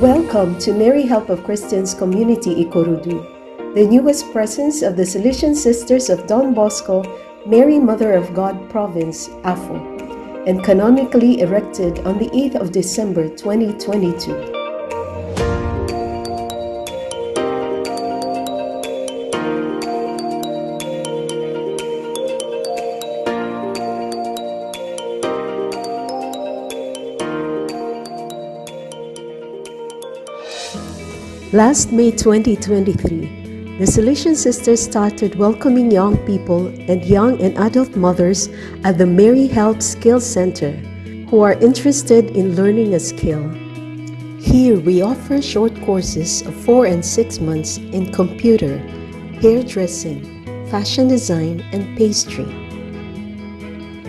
Welcome to Mary Help of Christians Community Ikorodu, the newest presence of the Salesian Sisters of Don Bosco, Mary Mother of God Province, Afo, and canonically erected on the 8th of December 2022. Last May 2023, the Salesian Sisters started welcoming young people and young and adult mothers at the Mary Help Skills Center who are interested in learning a skill. Here we offer short courses of 4 and 6 months in computer, hairdressing, fashion design, and pastry.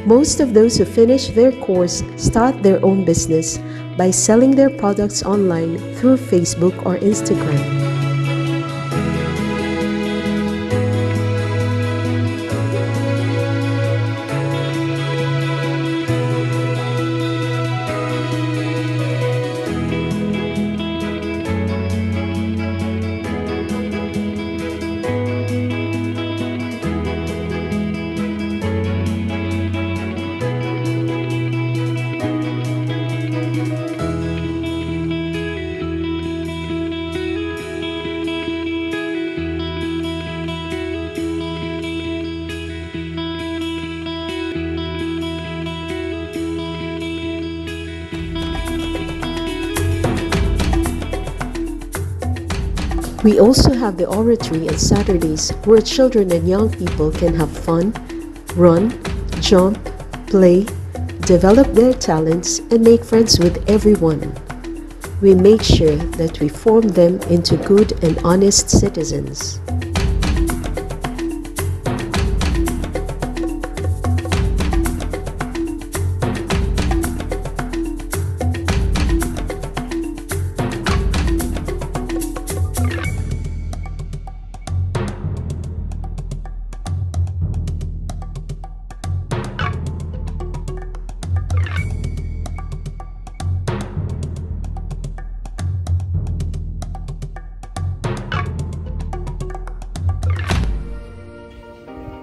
Most of those who finish their course start their own business by selling their products online through Facebook or Instagram. We also have the oratory on Saturdays where children and young people can have fun, run, jump, play, develop their talents, and make friends with everyone. We make sure that we form them into good and honest citizens.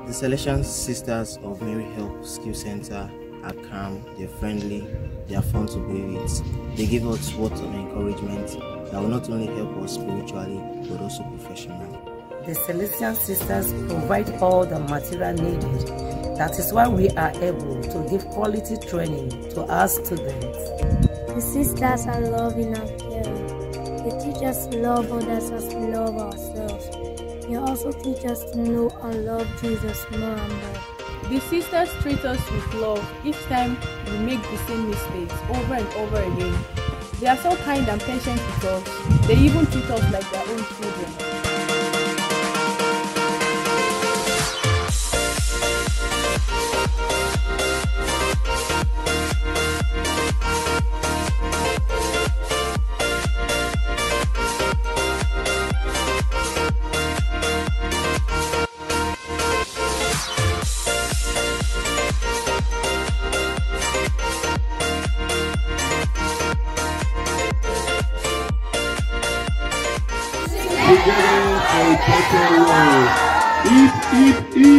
The Salesian Sisters of Mary Help Skill Center are calm, they're friendly, they are fun to be with. They give us words of encouragement that will not only help us spiritually but also professionally. The Salesian Sisters provide all the material needed. That is why we are able to give quality training to our students. The sisters are loving and caring. They teach us love others as we love ourselves. They also teach us to know and love Jesus more and more. The sisters treat us with love each time we make the same mistakes over and over again. They are so kind and patient with us. They even treat us like their own children. Together for a better world. Eat, eat, eat.